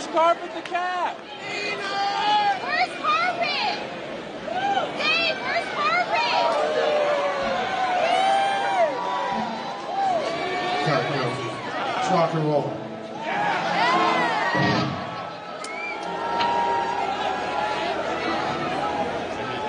Where's Carpet the cat? Where's Carpet? Dave, where's Carpet? Cut, no. Rock and roll. Yeah.